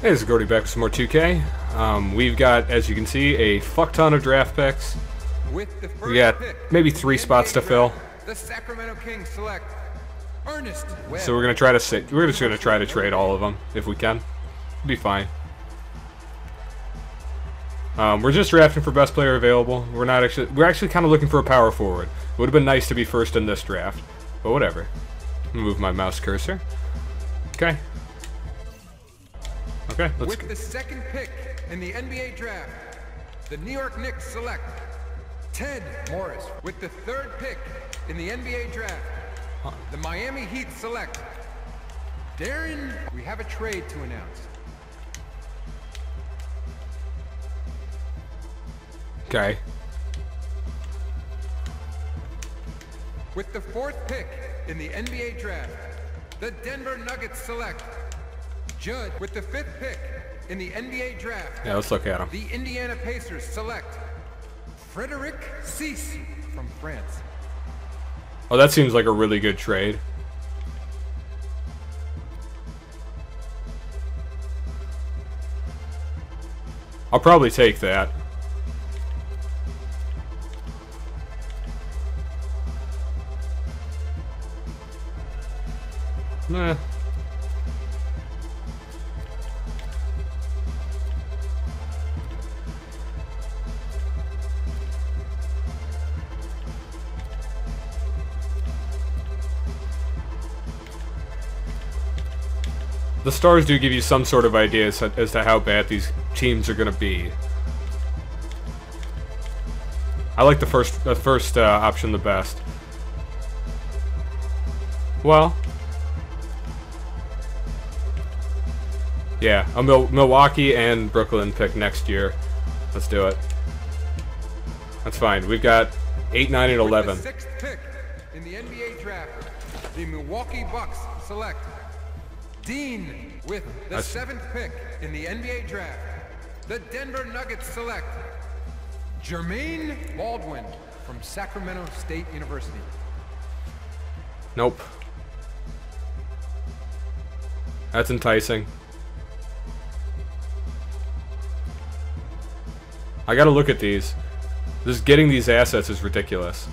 Hey, this is Gordy back with some more 2K. Um, we've got, as you can see, a fuck ton of draft picks. With the first We got maybe three spots to fill. The Sacramento Kings select Ernest. So we're gonna try to sit. We're just gonna try to trade all of them if we can. Be fine. Um, we're just drafting for best player available. We're not actually. We're actually kind of looking for a power forward. Would have been nice to be first in this draft, but whatever. Move my mouse cursor. Okay. Okay. Let's. With the second pick in the NBA draft, the New York Knicks select Ted Morris. With the third pick in the NBA draft, the Miami Heat select Darren. We have a trade to announce. Okay. With the fourth pick in the NBA draft, the Denver Nuggets select Judd. With the fifth pick in the NBA draft, Yeah. Let's look at them. the Indiana Pacers select Frederic Cease from France. Oh, that seems like a really good trade. I'll probably take that. Nah. The stars do give you some sort of idea as, as to how bad these teams are going to be. I like the first the first uh, option the best. Well, yeah, a Mil Milwaukee and Brooklyn pick next year. Let's do it. That's fine. We've got eight, nine, and With eleven. the sixth pick in the NBA draft, the Milwaukee Bucks select Dean. With the seventh pick in the NBA draft, the Denver Nuggets select Jermaine Baldwin from Sacramento State University. Nope. That's enticing. I gotta look at these. Just getting these assets is ridiculous.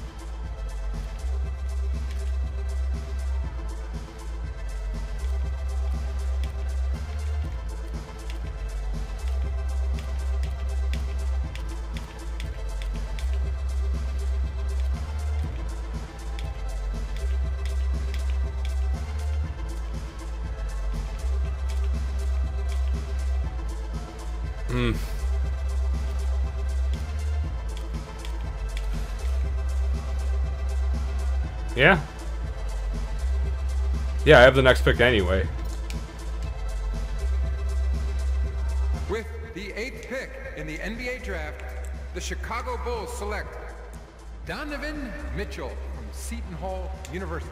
Hmm. Yeah. Yeah, I have the next pick anyway. With the eighth pick in the NBA draft, the Chicago Bulls select Donovan Mitchell from Seton Hall University.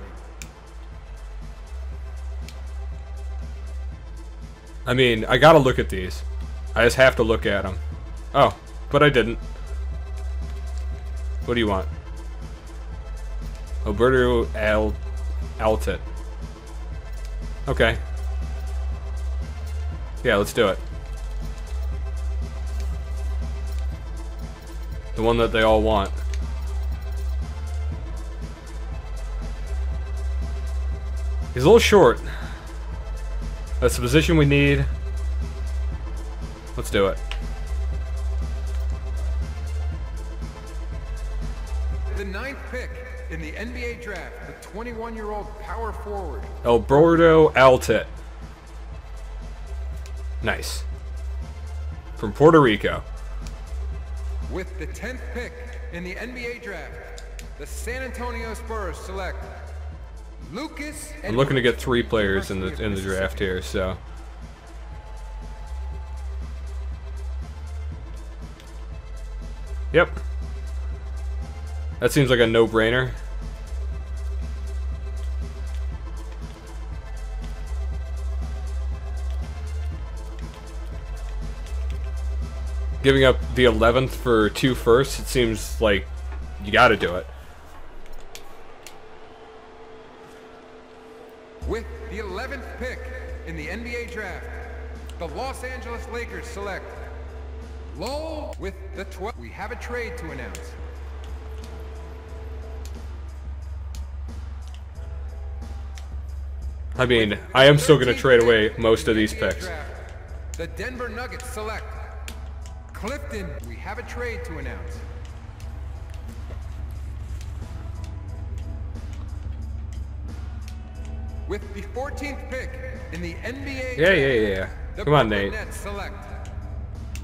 I mean, I gotta look at these. I just have to look at them. Oh, but I didn't. What do you want? Alberto Al Altet. Okay. Yeah, let's do it. The one that they all want. He's a little short. That's the position we need. Let's do it. The ninth pick in the NBA draft, the 21-year-old power forward, Alberto Altet. Nice. From Puerto Rico. with the 10th pick in the NBA draft, the San Antonio Spurs select Lucas. I'm looking to get three players in the in the draft here, so. Yep. That seems like a no-brainer. Giving up the 11th for two firsts, it seems like you gotta do it. With the 11th pick in the NBA draft, the Los Angeles Lakers select With the 12. We have a trade to announce. I mean, I am still going to trade away most of these picks. The Denver Nuggets select Clifton. We have a trade to announce. With the 14th pick in the NBA. Yeah, yeah, yeah, yeah. Come on, Nate. Nets select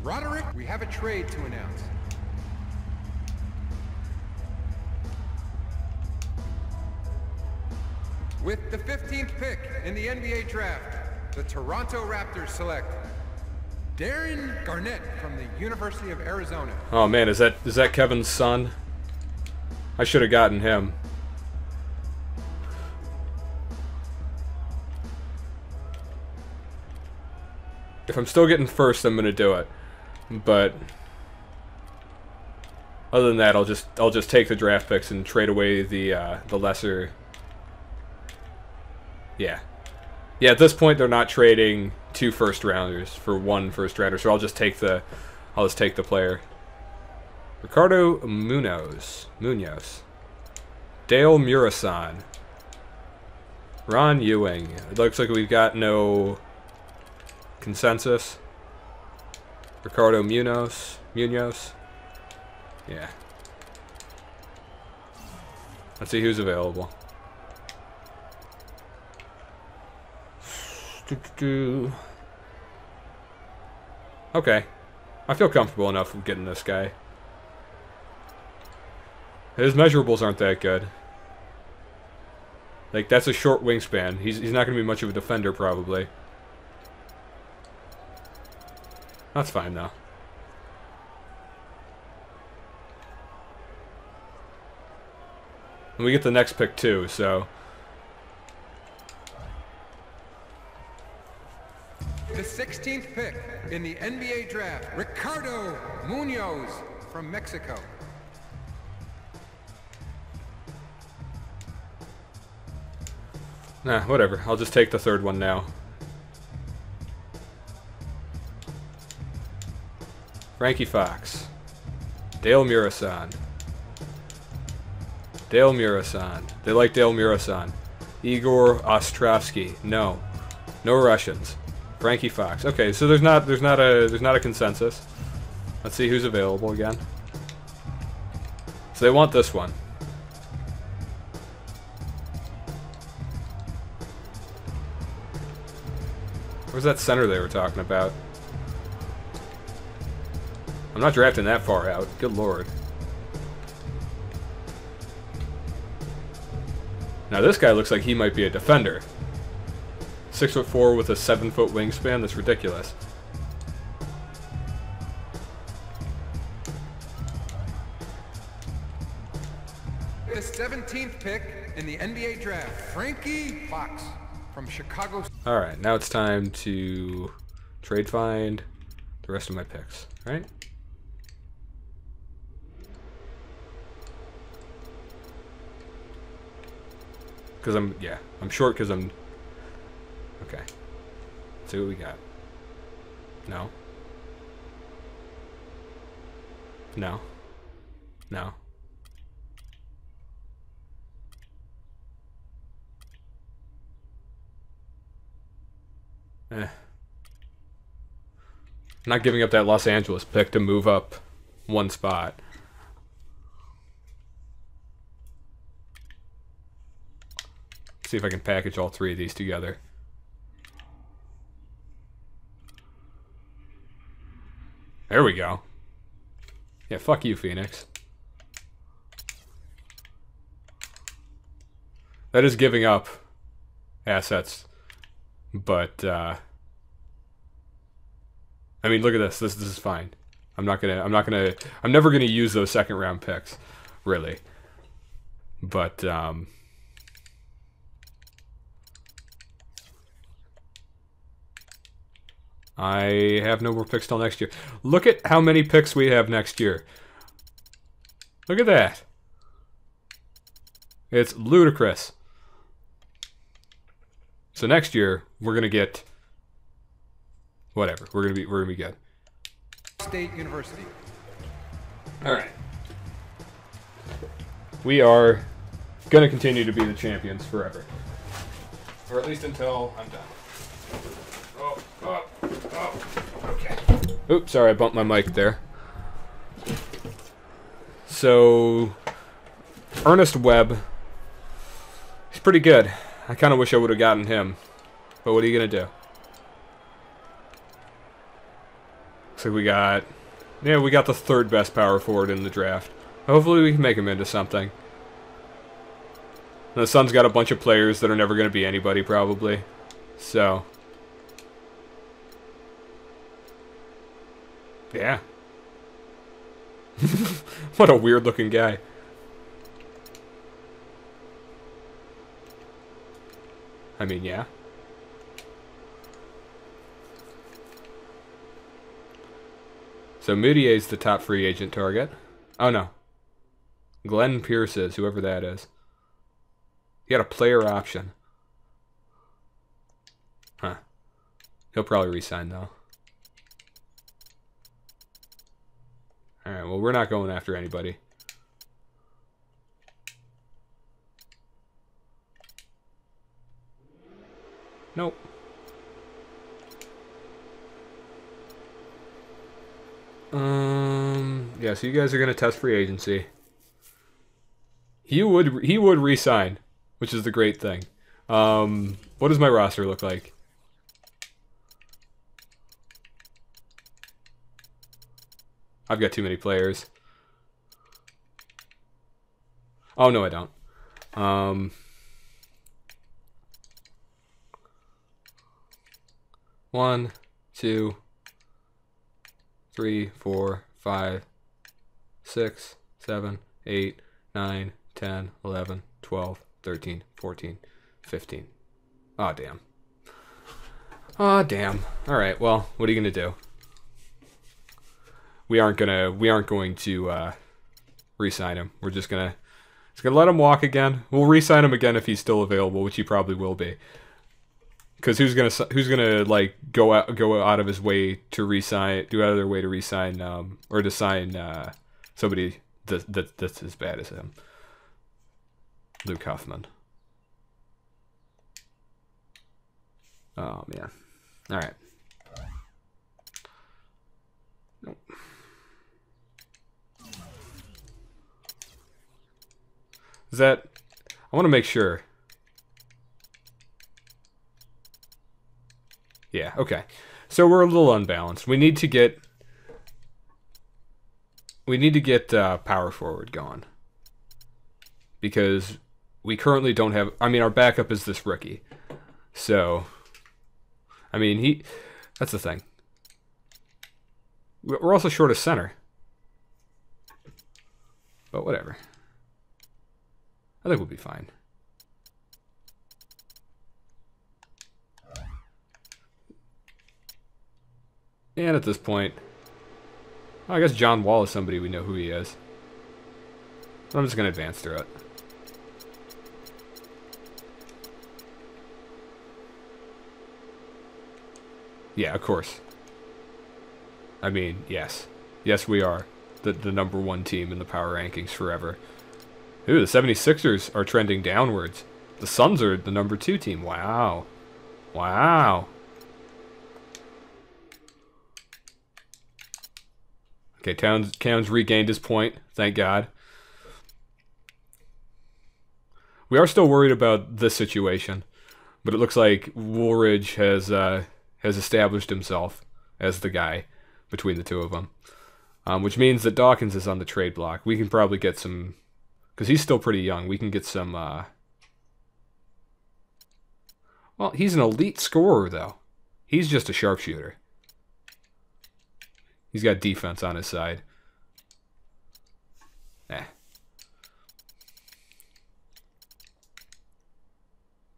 Roderick. We have a trade to announce. With the 15th pick in the NBA draft, the Toronto Raptors select Darren Garnett from the University of Arizona. Oh man, is that is that Kevin's son? I should have gotten him. If I'm still getting first, I'm gonna do it. But other than that, I'll just I'll just take the draft picks and trade away the uh, the lesser yeah. Yeah, at this point they're not trading two first rounders for one first rounder, so I'll just take the I'll just take the player. Ricardo Munoz. Munoz. Dale Murasan. Ron Ewing. It looks like we've got no consensus. Ricardo Munoz. Munoz. Yeah. Let's see who's available. Okay. I feel comfortable enough with getting this guy. His measurables aren't that good. Like, that's a short wingspan. He's, he's not going to be much of a defender, probably. That's fine, though. And we get the next pick, too, so... The 16th pick in the NBA draft, Ricardo Munoz from Mexico. Nah, whatever. I'll just take the third one now. Frankie Fox. Dale Murasan. Dale Murasan. They like Dale Murasan. Igor Ostrovsky. No. No Russians. Frankie Fox. Okay, so there's not there's not a there's not a consensus. Let's see who's available again. So they want this one. Where's that center they were talking about? I'm not drafting that far out. Good lord. Now this guy looks like he might be a defender. Six foot four with a seven foot wingspan. That's ridiculous. The 17th pick in the NBA draft, Frankie Fox from Chicago. All right, now it's time to trade find the rest of my picks, right? Because I'm, yeah, I'm short because I'm Okay. Let's see what we got. No. No. No. Eh. Not giving up that Los Angeles pick to move up one spot. See if I can package all three of these together. There we go. Yeah, fuck you, Phoenix. That is giving up assets, but uh, I mean, look at this. This this is fine. I'm not gonna. I'm not gonna. I'm never gonna use those second round picks, really. But um, I have no more picks till next year. Look at how many picks we have next year. Look at that. It's ludicrous. So next year, we're going to get Whatever. We're gonna be we're gonna be good. State University. All right. We are gonna continue to be the champions forever, or at least until I'm done. Oh, oh, oh. Okay. Oops, sorry, I bumped my mic there. So, Ernest Webb. He's pretty good. I kind of wish I would have gotten him, but what are you gonna do? Looks like we got, yeah, we got the third best power forward in the draft. Hopefully we can make him into something. And the Suns got a bunch of players that are never going to be anybody, probably. So. Yeah. what a weird looking guy. I mean, yeah. So Moutier's the top free agent target. Oh no. Glenn Pierce is, whoever that is. He had a player option. Huh. He'll probably resign though. Alright, well we're not going after anybody. Nope. Um, yeah, so you guys are going to test free agency. He would he would resign, which is the great thing. Um, what does my roster look like? I've got too many players. Oh no, I don't. Um, one, two, three, four, five, six, seven, eight, nine, 10, 11, 12, 13, 14, 15. Aw, oh, damn. Aw, oh, damn. Alright, well, what are you gonna do? We aren't gonna, we aren't going to, uh, re-sign him. We're just gonna, just gonna let him walk again. We'll re-sign him again if he's still available, which he probably will be. Because who's gonna, who's gonna, like, go out, go out of his way to re-sign, do out of their way to re-sign, um, or to sign, uh, somebody that, that, that's as bad as him. Luke Huffman. Oh, man. All right. Is that... I want to make sure. Yeah, okay. So we're a little unbalanced. We need to get... We need to get uh, power forward going. Because we currently don't have. I mean, our backup is this rookie. So, I mean, he. That's the thing. We're also short of center. But whatever. I think we'll be fine. And at this point, I guess John Wall is somebody we know who he is. I'm just going to advance through it. Yeah, of course. I mean, yes. Yes, we are. The, the number one team in the power rankings forever. Ooh, the 76ers are trending downwards. The Suns are the number two team. Wow. Wow. Okay, Towns, Towns regained his point. Thank God. We are still worried about this situation, but it looks like Woolridge has uh, has established himself as the guy between the two of them. Um, which means that Dawkins is on the trade block. We can probably get some, because he's still pretty young. We can get some. Uh, well, he's an elite scorer though. He's just a sharpshooter. He's got defense on his side. Eh.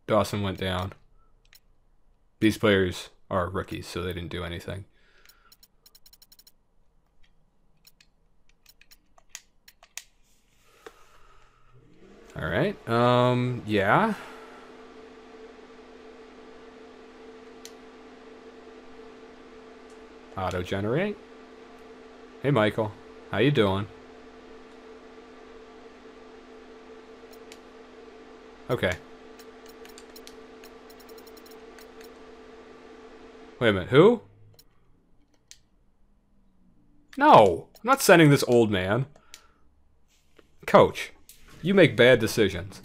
Dawson went down. These players are rookies, so they didn't do anything. All right. Um, yeah. Auto generate. Hey Michael, how you doing? Okay. Wait a minute, who? No, I'm not sending this old man. Coach, you make bad decisions.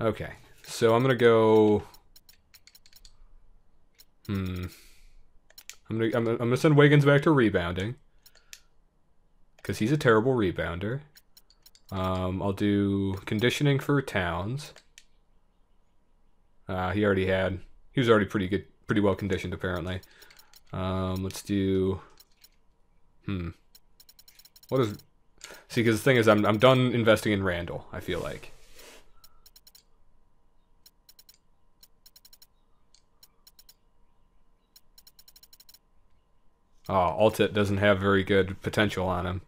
Okay, so I'm gonna go. Hmm. I'm gonna I'm, I'm gonna send Wiggins back to rebounding because he's a terrible rebounder. Um, I'll do conditioning for Towns. Uh, he already had. He was already pretty good, pretty well conditioned apparently. Um, let's do. Hmm. What is? See, because the thing is, I'm I'm done investing in Randall. I feel like. Oh, Altet doesn't have very good potential on him.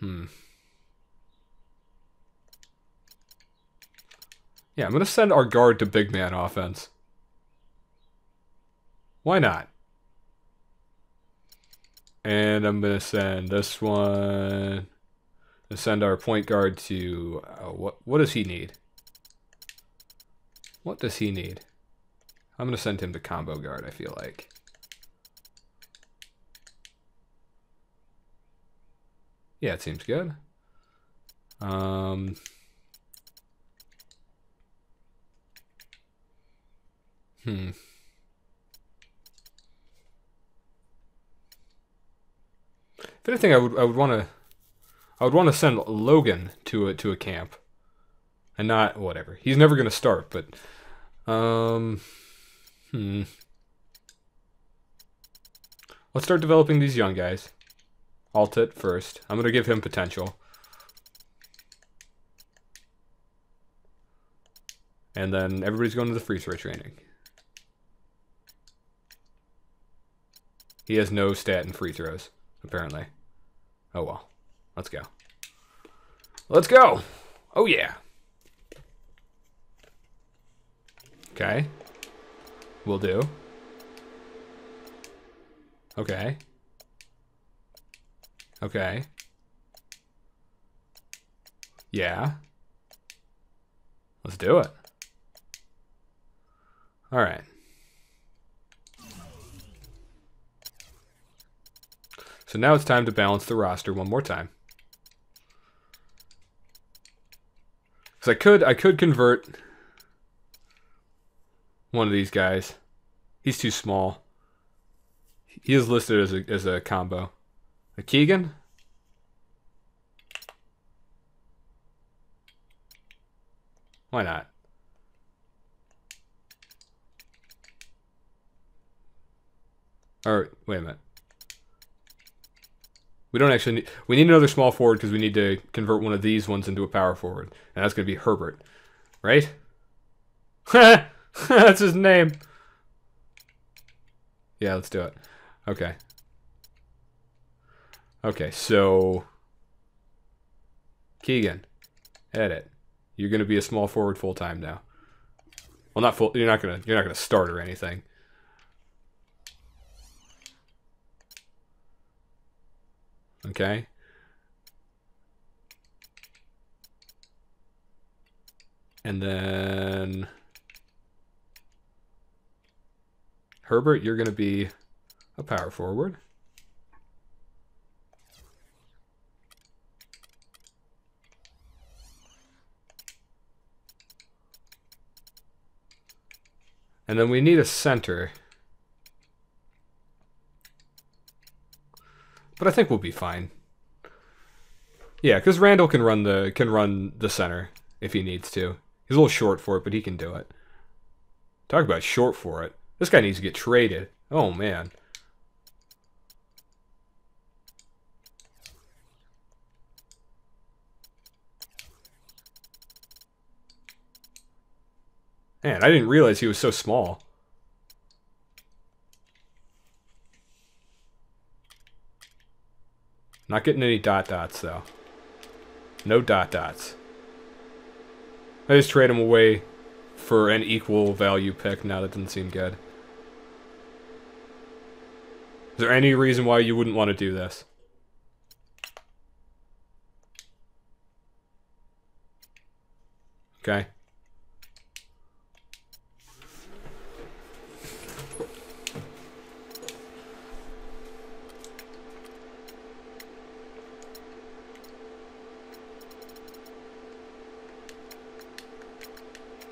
Hmm. Yeah, I'm going to send our guard to big man offense. Why not? And I'm going to send this one. Send our point guard to... Uh, what, what does he need? What does he need? I'm going to send him to combo guard, I feel like. Yeah, it seems good. Um... Hmm. If anything, I would I would want to I would want to send Logan to a to a camp, and not whatever. He's never going to start, but um, hmm. Let's start developing these young guys. Altet first. I'm going to give him potential. And then everybody's going to the free throw training. He has no stat in free throws, apparently. Oh well. Let's go. Let's go! Oh yeah! Okay. Will do. Okay. Okay. Yeah. Let's do it. Alright. So now it's time to balance the roster one more time. Because I could, I could convert one of these guys. He's too small. He is listed as a, as a combo. A Keegan? Why not? Or, wait a minute. We don't actually need, we need another small forward because we need to convert one of these ones into a power forward. And that's going to be Herbert. Right? that's his name. Yeah, let's do it. Okay. Okay, so Keegan, edit. You're going to be a small forward full time now. Well, not full. You're not gonna. You're not gonna start or anything. Okay. And then Herbert, you're going to be a power forward. And then we need a center. But I think we'll be fine. Yeah, because Randall can run the can run the center if he needs to. He's a little short for it, but he can do it. Talk about short for it. This guy needs to get traded. Oh man. Man, I didn't realize he was so small. Not getting any dot dots, though. No dot dots. I just trade him away for an equal value pick. Now that doesn't seem good. Is there any reason why you wouldn't want to do this? Okay.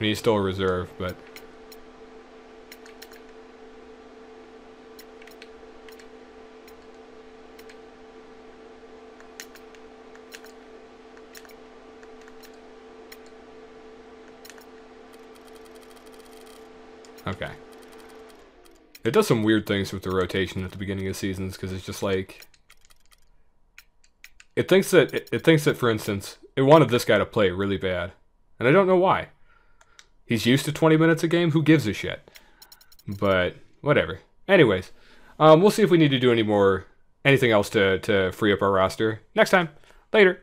Mean, he's still a reserve, but... Okay. It does some weird things with the rotation at the beginning of seasons, because it's just like... It thinks that, it, it thinks that, for instance, it wanted this guy to play really bad. And I don't know why. He's used to 20 minutes a game. Who gives a shit? But whatever. Anyways, um, we'll see if we need to do any more, anything else to, to free up our roster next time. Later.